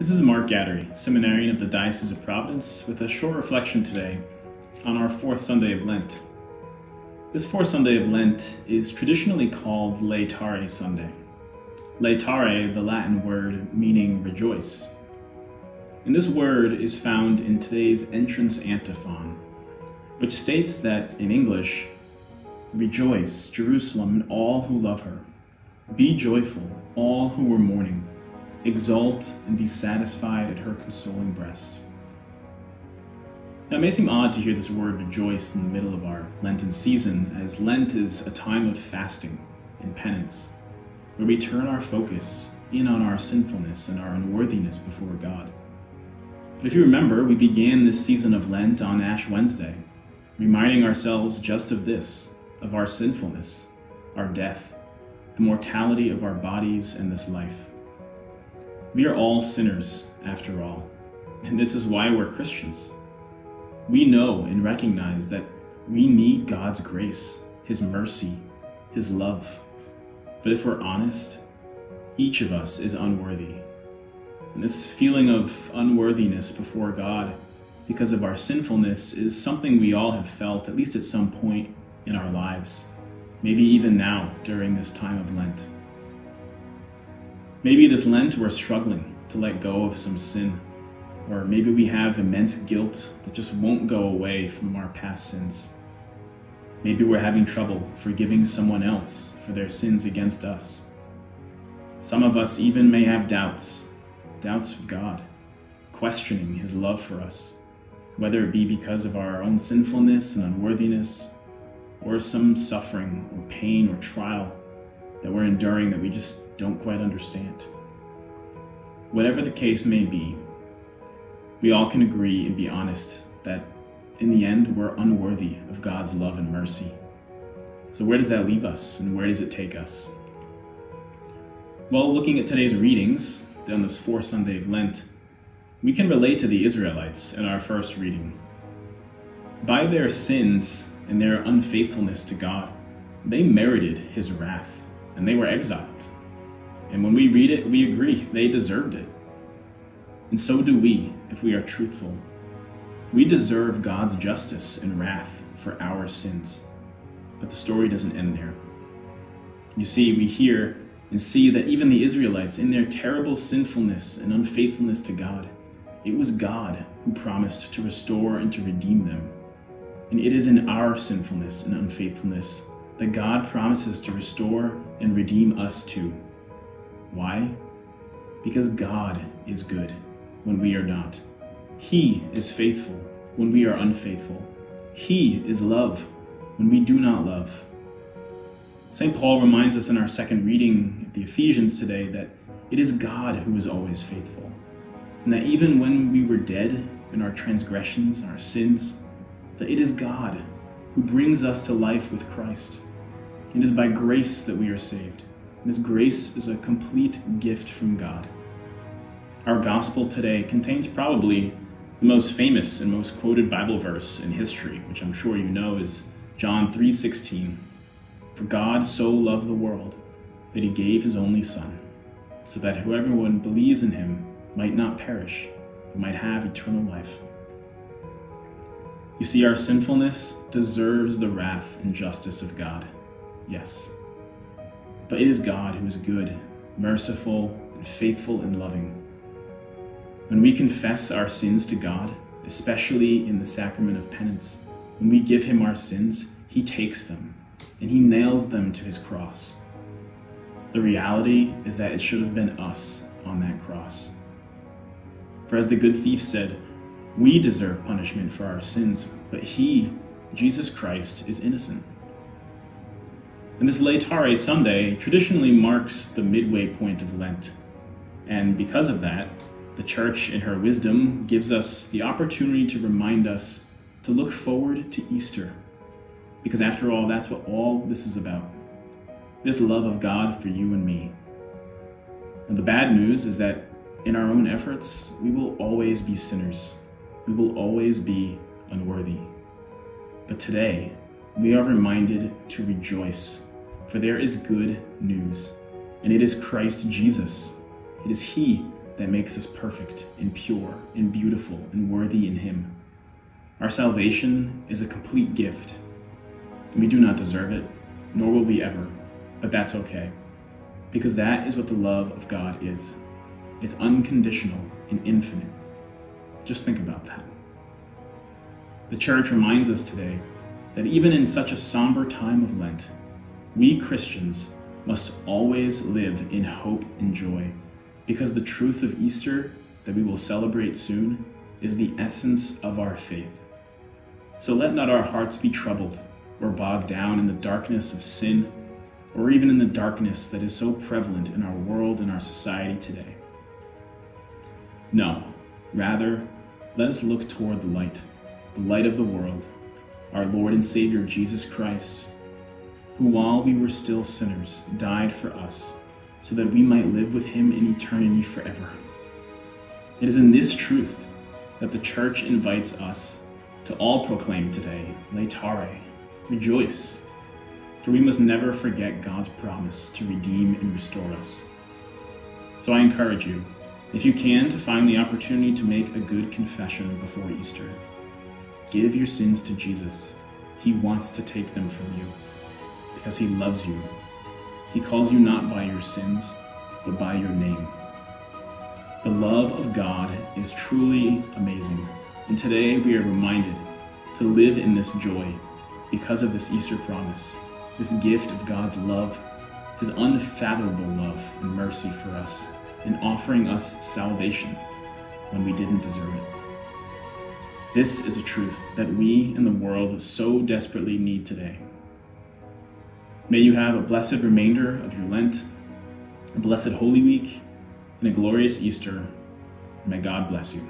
This is Mark Gadoury, seminarian of the Diocese of Providence, with a short reflection today on our fourth Sunday of Lent. This fourth Sunday of Lent is traditionally called Laetare Sunday. Laetare, the Latin word meaning rejoice. And this word is found in today's entrance antiphon, which states that in English, Rejoice, Jerusalem, and all who love her. Be joyful, all who are mourning exult, and be satisfied at her consoling breast. Now, it may seem odd to hear this word rejoice in the middle of our Lenten season, as Lent is a time of fasting and penance, where we turn our focus in on our sinfulness and our unworthiness before God. But if you remember, we began this season of Lent on Ash Wednesday, reminding ourselves just of this, of our sinfulness, our death, the mortality of our bodies and this life. We are all sinners, after all, and this is why we're Christians. We know and recognize that we need God's grace, His mercy, His love. But if we're honest, each of us is unworthy. And this feeling of unworthiness before God because of our sinfulness is something we all have felt, at least at some point in our lives, maybe even now during this time of Lent. Maybe this Lent we're struggling to let go of some sin, or maybe we have immense guilt that just won't go away from our past sins. Maybe we're having trouble forgiving someone else for their sins against us. Some of us even may have doubts, doubts of God, questioning His love for us, whether it be because of our own sinfulness and unworthiness, or some suffering or pain or trial that we're enduring that we just don't quite understand. Whatever the case may be, we all can agree and be honest that in the end, we're unworthy of God's love and mercy. So, where does that leave us and where does it take us? Well, looking at today's readings on this fourth Sunday of Lent, we can relate to the Israelites in our first reading. By their sins and their unfaithfulness to God, they merited his wrath and they were exiled. And when we read it, we agree they deserved it. And so do we, if we are truthful. We deserve God's justice and wrath for our sins. But the story doesn't end there. You see, we hear and see that even the Israelites, in their terrible sinfulness and unfaithfulness to God, it was God who promised to restore and to redeem them. And it is in our sinfulness and unfaithfulness that God promises to restore and redeem us too. Why? Because God is good when we are not. He is faithful when we are unfaithful. He is love when we do not love. St. Paul reminds us in our second reading of the Ephesians today that it is God who is always faithful, and that even when we were dead in our transgressions and our sins, that it is God who brings us to life with Christ. It is by grace that we are saved. This grace is a complete gift from God. Our gospel today contains probably the most famous and most quoted Bible verse in history, which I'm sure you know is John 3:16. For God so loved the world that he gave his only son, so that whoever believes in him might not perish, but might have eternal life. You see, our sinfulness deserves the wrath and justice of God. Yes. But it is God who is good, merciful, and faithful and loving. When we confess our sins to God, especially in the sacrament of penance, when we give Him our sins, He takes them and He nails them to His cross. The reality is that it should have been us on that cross. For as the good thief said, we deserve punishment for our sins, but He, Jesus Christ, is innocent. And this Laetare Sunday traditionally marks the midway point of Lent. And because of that, the Church, in her wisdom, gives us the opportunity to remind us to look forward to Easter. Because after all, that's what all this is about this love of God for you and me. And the bad news is that in our own efforts, we will always be sinners. We will always be unworthy. But today, we are reminded to rejoice for there is good news, and it is Christ Jesus. It is He that makes us perfect and pure and beautiful and worthy in Him. Our salvation is a complete gift. We do not deserve it, nor will we ever, but that's okay, because that is what the love of God is. It's unconditional and infinite. Just think about that. The church reminds us today that even in such a somber time of Lent, we Christians must always live in hope and joy, because the truth of Easter that we will celebrate soon is the essence of our faith. So let not our hearts be troubled or bogged down in the darkness of sin, or even in the darkness that is so prevalent in our world and our society today. No, rather, let us look toward the light, the light of the world, our Lord and Savior Jesus Christ, who while we were still sinners died for us, so that we might live with him in eternity forever. It is in this truth that the church invites us to all proclaim today, Laetare, rejoice, for we must never forget God's promise to redeem and restore us. So I encourage you, if you can, to find the opportunity to make a good confession before Easter. Give your sins to Jesus. He wants to take them from you because he loves you. He calls you not by your sins, but by your name. The love of God is truly amazing, and today we are reminded to live in this joy because of this Easter promise, this gift of God's love, his unfathomable love and mercy for us and offering us salvation when we didn't deserve it. This is a truth that we and the world so desperately need today. May you have a blessed remainder of your Lent, a blessed Holy Week, and a glorious Easter. may God bless you.